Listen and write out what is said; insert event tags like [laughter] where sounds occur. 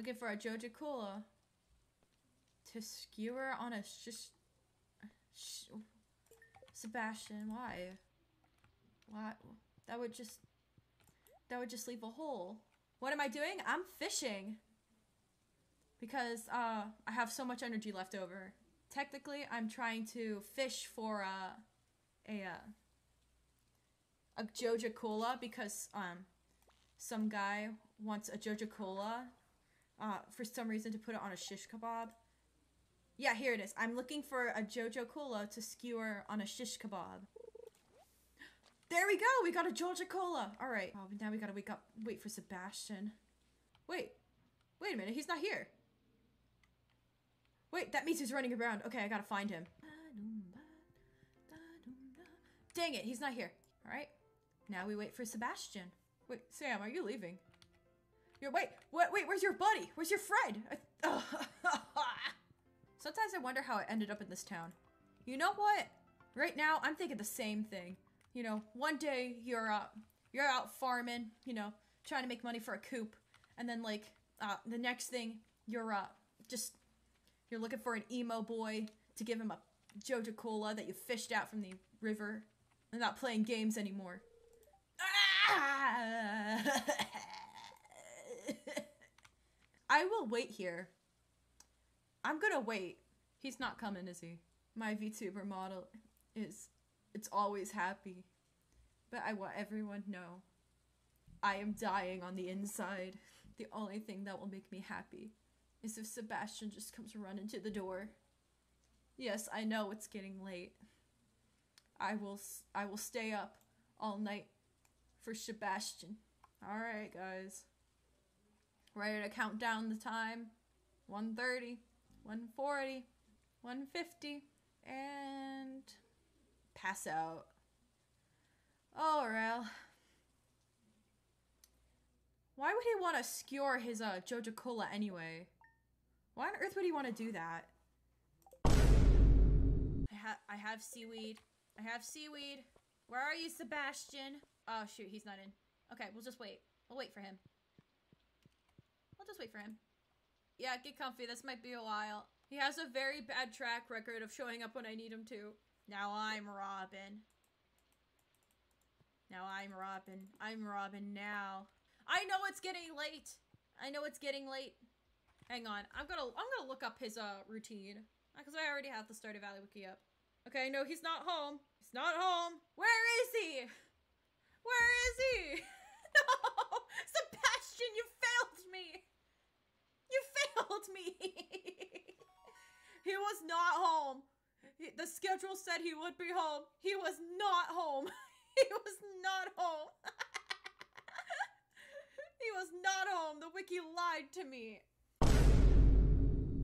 Looking for a Joja Cola. To skewer on a sh- sh- Sebastian, why? Why? That would just... That would just leave a hole. What am I doing? I'm fishing. Because, uh, I have so much energy left over. Technically, I'm trying to fish for, uh, a, uh, a Joja Cola because, um, some guy wants a Joja Cola, uh, for some reason to put it on a shish kebab. Yeah, here it is. I'm looking for a Joja Cola to skewer on a shish kebab. There we go. We got a Joja Cola. All right. Oh, now we gotta wake up. Wait for Sebastian. Wait. Wait a minute. He's not here. Wait, that means he's running around. Okay, I gotta find him. Dang it, he's not here. All right. Now we wait for Sebastian. Wait, Sam, are you leaving? You're wait, what? Wait, where's your buddy? Where's your friend? I, [laughs] Sometimes I wonder how I ended up in this town. You know what? Right now, I'm thinking the same thing. You know, one day you're out, you're out farming, you know, trying to make money for a coop, and then like uh, the next thing you're uh, just you're looking for an emo boy to give him a Joja Cola that you fished out from the river. and not playing games anymore. [laughs] I will wait here. I'm gonna wait. He's not coming, is he? My VTuber model is it's always happy. But I want everyone to know I am dying on the inside. The only thing that will make me happy is if Sebastian just comes running to the door. Yes, I know it's getting late. I will s- I will stay up all night for Sebastian. All right, guys. Ready to count down the time? 130, 140, 150, and pass out. Oh, well. Why would he want to skewer his uh, Joja Cola anyway? Why on earth would he want to do that? I, I have seaweed. I have seaweed. Where are you, Sebastian? Oh, shoot, he's not in. Okay, we'll just wait. We'll wait for him. We'll just wait for him. Yeah, get comfy. This might be a while. He has a very bad track record of showing up when I need him to. Now I'm Robin. Now I'm Robin. I'm Robin now. I know it's getting late. I know it's getting late. Hang on. I'm gonna I'm gonna look up his uh routine. Because I already have the Stardew Valley wiki up. Okay, no, he's not home. He's not home. Where is he? Where is he? [laughs] no! He- the schedule said he would be home. He was not home. [laughs] he was not home. [laughs] he was not home. The wiki lied to me.